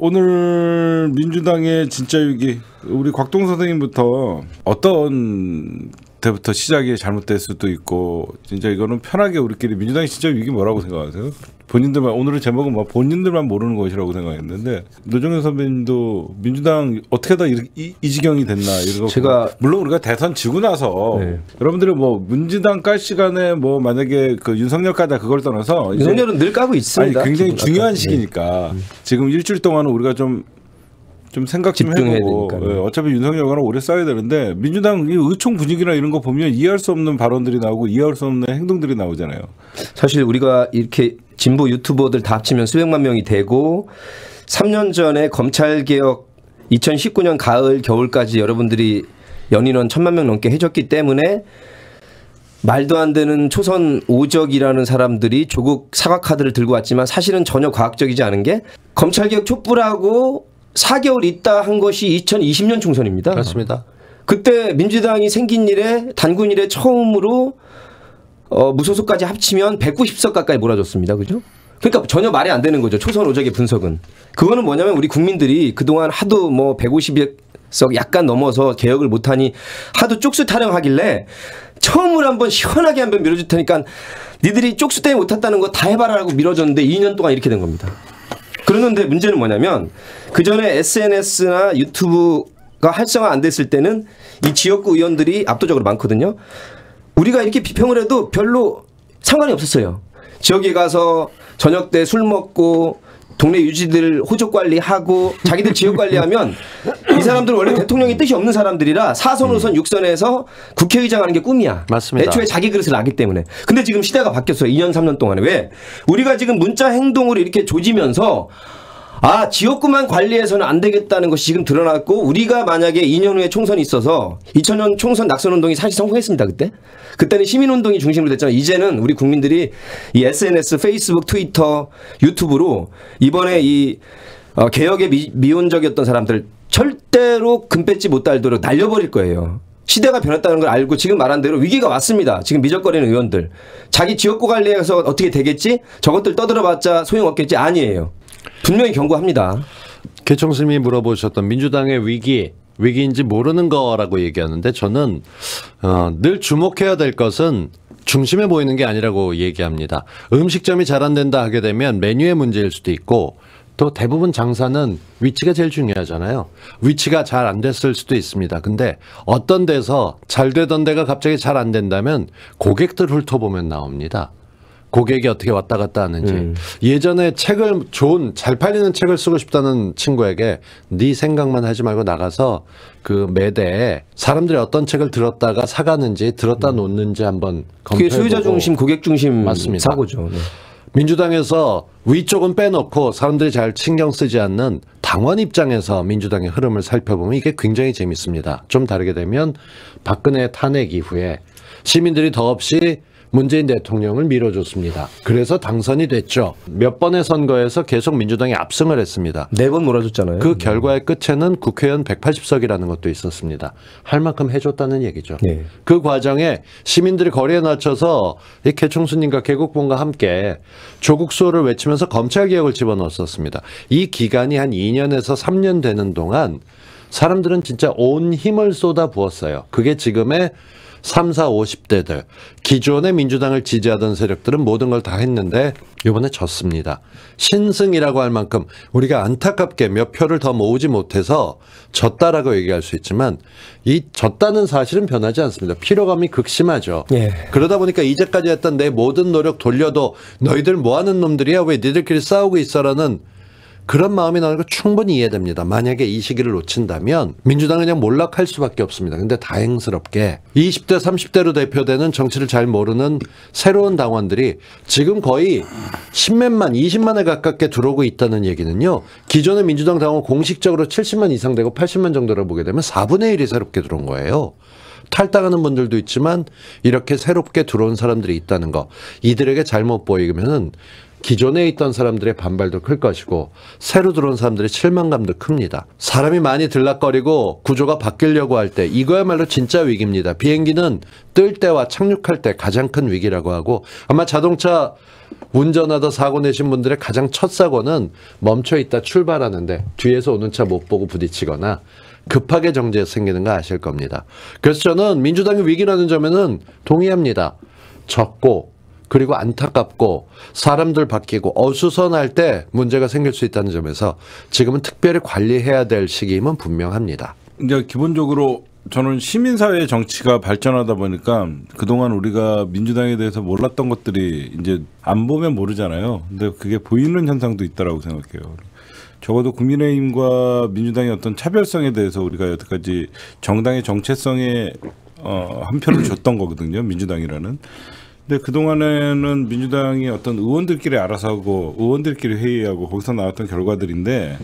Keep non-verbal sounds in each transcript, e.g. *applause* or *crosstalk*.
오늘 민주당의 진짜 위기 우리 곽동 선생님부터 어떤 때부터 시작이 잘못될 수도 있고 진짜 이거는 편하게 우리끼리 민주당이 진짜 위기 뭐라고 생각하세요? 본인들만 오늘의 제목은 뭐 본인들만 모르는 것이라고 생각했는데 노정현 선배님도 민주당 어떻게 다 이, 이, 이 지경이 됐나 이거 제가- 물론 우리가 대선 지고 나서 네. 여러분들이 뭐 민주당 깔 시간에 뭐 만약에 그 윤석열 까다 그걸 떠나서 윤석열은 늘 까고 아니 있습니다. 굉장히 기분 중요한 나빠. 시기니까 지금 일주일 동안은 우리가 좀좀 생각 좀 해보고. 예, 어차피 윤석열과는 오래 싸워야 되는데 민주당 이 의총 분위기나 이런 거 보면 이해할 수 없는 발언들이 나오고 이해할 수 없는 행동들이 나오잖아요. 사실 우리가 이렇게 진보 유튜버들 다 합치면 수백만 명이 되고 3년 전에 검찰 개혁 2019년 가을 겨울까지 여러분들이 연인원 천만 명 넘게 해줬기 때문에 말도 안 되는 초선 오적이라는 사람들이 조국 사과 카드를 들고 왔지만 사실은 전혀 과학적이지 않은 게 검찰 개혁 촛불하고 4개월 있다 한 것이 2020년 총선입니다. 그렇습니다. 그때 민주당이 생긴 일에 단군 일에 처음으로 어, 무소속까지 합치면 190석 가까이 몰아줬습니다. 그죠? 그러니까 전혀 말이 안 되는 거죠. 초선 오적의 분석은. 그거는 뭐냐면 우리 국민들이 그동안 하도 뭐 150석 약간 넘어서 개혁을 못하니 하도 쪽수 타령하길래 처음으로 한번 시원하게 한번 밀어줄 테니까 니들이 쪽수 때문에 못했다는 거 다 해봐라라고 밀어줬는데 2년 동안 이렇게 된 겁니다. 그러는데 문제는 뭐냐면 그 전에 SNS나 유튜브가 활성화 안 됐을 때는 이 지역구 의원들이 압도적으로 많거든요. 우리가 이렇게 비평을 해도 별로 상관이 없었어요. 지역에 가서 저녁 때 술 먹고 동네 유지들 호적 관리하고 자기들 지역 관리하면 이 사람들 원래 대통령이 뜻이 없는 사람들이라 4선, 5선, 6선에서 국회의장 하는 게 꿈이야. 맞습니다. 애초에 자기 그릇을 나기 때문에. 근데 지금 시대가 바뀌었어요. 2년, 3년 동안에. 왜? 우리가 지금 문자 행동으로 이렇게 조지면서 아, 지역구만 관리해서는 안 되겠다는 것이 지금 드러났고 우리가 만약에 2년 후에 총선이 있어서 2000년 총선 낙선 운동이 사실 성공했습니다. 그때. 그때는 시민 운동이 중심으로 됐잖아요. 이제는 우리 국민들이 이 SNS, 페이스북, 트위터, 유튜브로 이번에 이 어, 개혁에 미, 미온적이었던 사람들 절대로 금배지 못 달도록 날려버릴 거예요. 시대가 변했다는 걸 알고 지금 말한 대로 위기가 왔습니다. 지금 미적거리는 의원들. 자기 지역구 관리해서 어떻게 되겠지? 저것들 떠들어봤자 소용없겠지? 아니에요. 분명히 경고합니다. 개청스님이 물어보셨던 민주당의 위기 위기인지 모르는 거라고 얘기하는데 저는 어, 늘 주목해야 될 것은 중심에 보이는 게 아니라고 얘기합니다. 음식점이 잘 안 된다 하게 되면 메뉴의 문제일 수도 있고 또 대부분 장사는 위치가 제일 중요하잖아요. 위치가 잘 안 됐을 수도 있습니다. 근데 어떤 데서 잘 되던 데가 갑자기 잘 안 된다면 고객들 훑어보면 나옵니다. 고객이 어떻게 왔다 갔다 하는지 예전에 책을 좋은 잘 팔리는 책을 쓰고 싶다는 친구에게 네 생각만 하지 말고 나가서 그 매대에 사람들이 어떤 책을 들었다가 사가는지 들었다 놓는지 한번 그게 검토해보고 소유자 중심, 고객 중심 맞습니다. 사고죠. 네. 민주당에서 위쪽은 빼놓고 사람들이 잘 신경 쓰지 않는 당원 입장에서 민주당의 흐름을 살펴보면 이게 굉장히 재밌습니다. 좀 다르게 되면 박근혜 탄핵 이후에 시민들이 더없이 문재인 대통령을 밀어줬습니다. 그래서 당선이 됐죠. 몇 번의 선거에서 계속 민주당이 압승을 했습니다. 네 번 몰아줬잖아요. 그 결과의 끝에는 국회의원 180석이라는 것도 있었습니다. 할 만큼 해줬다는 얘기죠. 네. 그 과정에 시민들이 거리에 낮춰서 이 개총수님과 개국본과 함께 조국 수호를 외치면서 검찰 개혁을 집어넣었었습니다. 이 기간이 한 2년에서 3년 되는 동안 사람들은 진짜 온 힘을 쏟아 부었어요. 그게 지금의 3, 4, 50대들 기존의 민주당을 지지하던 세력들은 모든 걸 다 했는데 이번에 졌습니다. 신승이라고 할 만큼 우리가 안타깝게 몇 표를 더 모으지 못해서 졌다라고 얘기할 수 있지만 이 졌다는 사실은 변하지 않습니다. 피로감이 극심하죠. 예. 그러다 보니까 이제까지 했던 내 모든 노력 돌려도 너희들 뭐 하는 놈들이야? 왜 니들끼리 싸우고 있어라는 그런 마음이 나는 거 충분히 이해됩니다. 만약에 이 시기를 놓친다면 민주당은 그냥 몰락할 수밖에 없습니다. 근데 다행스럽게 20대, 30대로 대표되는 정치를 잘 모르는 새로운 당원들이 지금 거의 10몇만, 20만에 가깝게 들어오고 있다는 얘기는요. 기존의 민주당 당원 공식적으로 70만 이상 되고 80만 정도로 보게 되면 4분의 1이 새롭게 들어온 거예요. 탈당하는 분들도 있지만 이렇게 새롭게 들어온 사람들이 있다는 거 이들에게 잘못 보이면은 기존에 있던 사람들의 반발도 클 것이고 새로 들어온 사람들의 실망감도 큽니다. 사람이 많이 들락거리고 구조가 바뀌려고 할 때 이거야말로 진짜 위기입니다. 비행기는 뜰 때와 착륙할 때 가장 큰 위기라고 하고 아마 자동차 운전하다 사고 내신 분들의 가장 첫 사고는 멈춰 있다 출발하는데 뒤에서 오는 차 못 보고 부딪히거나 급하게 정지해서 생기는 거 아실 겁니다. 그래서 저는 민주당의 위기라는 점에는 동의합니다. 적고 그리고 안타깝고 사람들 바뀌고 어수선할 때 문제가 생길 수 있다는 점에서 지금은 특별히 관리해야 될 시기임은 분명합니다. 이제 기본적으로 저는 시민사회 정치가 발전하다 보니까 그동안 우리가 민주당에 대해서 몰랐던 것들이 이제 안 보면 모르잖아요. 근데 그게 보이는 현상도 있다라고 생각해요. 적어도 국민의힘과 민주당의 어떤 차별성에 대해서 우리가 여태까지 정당의 정체성에 어, 한 표를 줬던 거거든요. 민주당이라는. 근데 그동안에는 민주당이 어떤 의원들끼리 알아서 하고 의원들끼리 회의하고 거기서 나왔던 결과들인데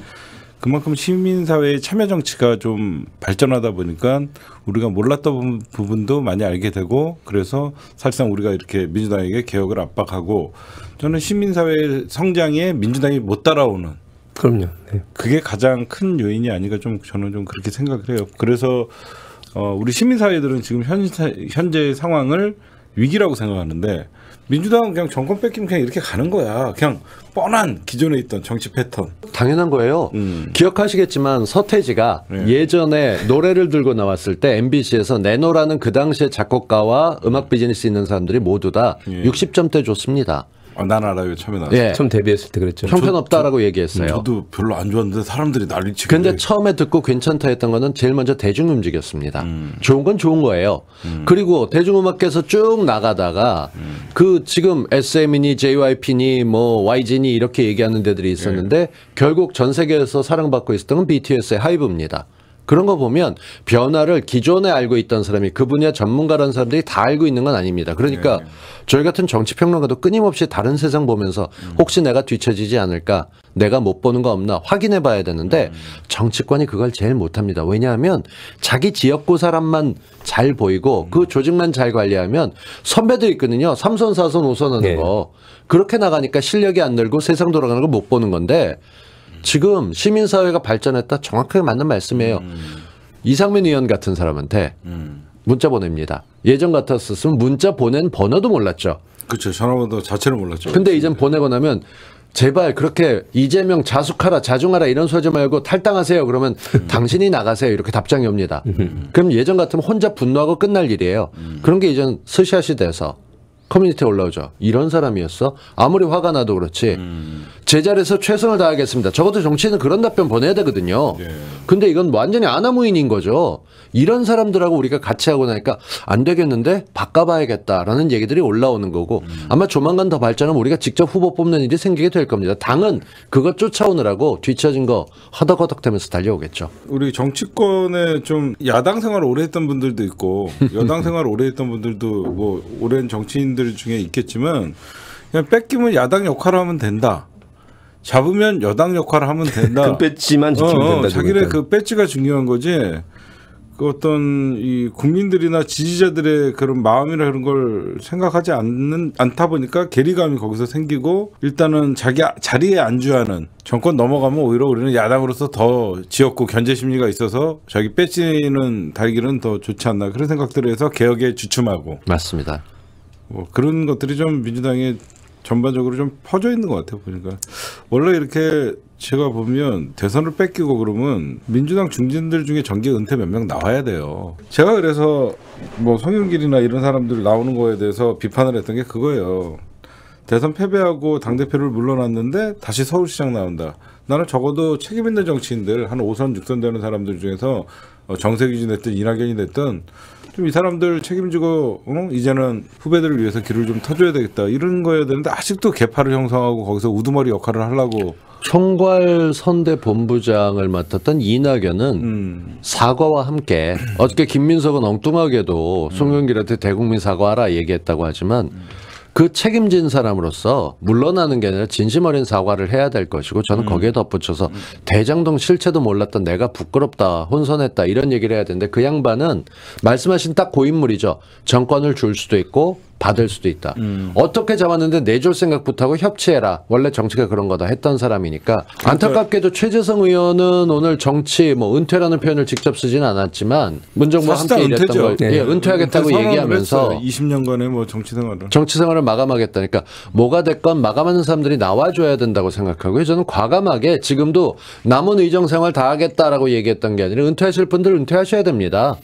그만큼 시민사회의 참여 정치가 좀 발전하다 보니까 우리가 몰랐던 부분도 많이 알게 되고 그래서 사실상 우리가 이렇게 민주당에게 개혁을 압박하고 저는 시민사회 성장에 민주당이 못 따라오는 그럼요. 네. 그게 가장 큰 요인이 아닌가 좀 저는 좀 그렇게 생각을 해요. 그래서 어 우리 시민사회들은 지금 현 현재 상황을 위기라고 생각하는데 민주당은 그냥 정권 뺏기면 그냥 이렇게 가는 거야. 그냥 뻔한 기존에 있던 정치 패턴. 당연한 거예요. 음. 기억하시겠지만 서태지가 네. 예전에 노래를 들고 나왔을 때 MBC에서 내노라는 그 당시에 작곡가와 음악 비즈니스 있는 사람들이 모두 다 예. 60점대 줬습니다. 아, 난 알아요. 처음에 나왔을 예. 처음 데뷔했을 때 그랬죠. 형편없다라고 얘기했어요. 저도 별로 안 좋았는데 사람들이 난리치고. 근데 처음에 듣고 괜찮다 했던 거는 제일 먼저 대중음악이었습니다. 음. 좋은 건 좋은 거예요. 그리고 대중음악계에서 쭉 나가다가 음. 그 지금 SM이니 JYP니 뭐 YG니 이렇게 얘기하는 데들이 있었는데 네. 결국 전 세계에서 사랑받고 있었던 건 BTS의 하이브입니다. 그런 거 보면 변화를 기존에 알고 있던 사람이 그 분야 전문가라는 사람들이 다 알고 있는 건 아닙니다. 그러니까 네. 저희 같은 정치 평론가도 끊임없이 다른 세상 보면서 음. 혹시 내가 뒤처지지 않을까 내가 못 보는 거 없나 확인해 봐야 되는데 음. 정치권이 그걸 제일 못 합니다. 왜냐하면 자기 지역구 사람만 잘 보이고 음. 그 조직만 잘 관리하면 선배들 있거든요. 삼선 사선 오선 하는 네. 거. 그렇게 나가니까 실력이 안 늘고 세상 돌아가는 걸 못 보는 건데 지금 시민사회가 발전했다 정확하게 맞는 말씀이에요. 이상민 의원 같은 사람한테 음. 문자 보냅니다. 예전 같았었으면 문자 보낸 번호도 몰랐죠. 그렇죠. 전화번호 자체를 몰랐죠. 근데 이젠 보내고 나면 제발 그렇게 이재명 자숙하라 자중하라 이런 소리 하지 말고 탈당하세요 그러면 당신이 나가세요 이렇게 답장이 옵니다. 그럼 예전 같으면 혼자 분노하고 끝날 일이에요. 그런 게 이젠 스샷이 돼서 커뮤니티에 올라오죠. 이런 사람이었어? 아무리 화가 나도 그렇지. 제 자리에서 최선을 다하겠습니다. 적어도 정치인은 그런 답변 보내야 되거든요. 네. 근데 이건 완전히 아나무인인 거죠. 이런 사람들하고 우리가 같이 하고 나니까 안 되겠는데 바꿔봐야겠다라는 얘기들이 올라오는 거고 아마 조만간 더 발전하면 우리가 직접 후보 뽑는 일이 생기게 될 겁니다. 당은 그것 쫓아오느라고 뒤처진 거 허덕허덕대면서 달려오겠죠. 우리 정치권에 좀 야당 생활 오래 했던 분들도 있고 *laughs* 여당 생활 오래 했던 분들도 뭐 오랜 정치인들 중에 있겠지만 그냥 뺏기면 야당 역할을 하면 된다. 잡으면 여당 역할을 하면 된다. 그 *laughs* 배지만 지키면 어, 어, 된다. 자기네 그 배지가 중요한 거지. 그 어떤 이 국민들이나 지지자들의 그런 마음이나 그런 걸 생각하지 않는 않다 보니까 괴리감이 거기서 생기고 일단은 자기 아- 자리에 안주하는 정권 넘어가면 오히려 우리는 야당으로서 더 지었고 견제 심리가 있어서 자기 배지는 달기는 더 좋지 않나 그런 생각들을 해서 개혁에 주춤하고 맞습니다. 뭐 그런 것들이 좀 민주당에 전반적으로 좀 퍼져 있는 것 같아요 보니까 원래 이렇게 제가 보면 대선을 뺏기고 그러면 민주당 중진들 중에 정계 은퇴 몇 명 나와야 돼요. 제가 그래서 뭐 송영길이나 이런 사람들 나오는 거에 대해서 비판을 했던 게 그거예요. 대선 패배하고 당 대표를 물러났는데 다시 서울시장 나온다. 나는 적어도 책임 있는 정치인들 한 5선 6선 되는 사람들 중에서 어, 정세균이 됐든 이낙연이 됐든 좀 이 사람들 책임지고 어? 이제는 후배들을 위해서 길을 좀 터줘야 되겠다 이런 거여야 되는데 아직도 개파를 형성하고 거기서 우두머리 역할을 하려고 총괄 선대 본부장을 맡았던 이낙연은 음. 사과와 함께 어저께 김민석은 엉뚱하게도 송영길한테 대국민 사과하라 얘기했다고 하지만 그 책임진 사람으로서 물러나는 게 아니라 진심 어린 사과를 해야 될 것이고 저는 거기에 덧붙여서 대장동 실체도 몰랐던 내가 부끄럽다 혼선했다 이런 얘기를 해야 되는데 그 양반은 말씀하신 딱 고인물이죠. 정권을 줄 수도 있고 받을 수도 있다. 어떻게 잡았는데 내줄 생각 부터 하고 협치해라. 원래 정치가 그런 거다 했던 사람이니까 안타깝게도 최재성 의원은 오늘 정치 뭐 은퇴라는 표현을 직접 쓰진 않았지만 문정부와 함께 일했던. 걸 네. 예, 은퇴하겠다고 얘기하면서 20년간의 뭐 정치 생활을 정치 생활을 마감하겠다니까 뭐가 됐건 마감하는 사람들이 나와줘야 된다고 생각하고요. 저는 과감하게 지금도 남은 의정 생활 다 하겠다라고 얘기했던 게 아니라 은퇴하실 분들 은퇴하셔야 됩니다.